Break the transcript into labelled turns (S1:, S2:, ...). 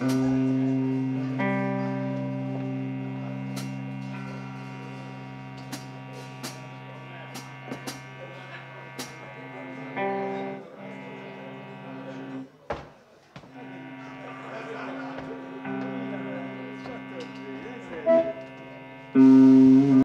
S1: Mm,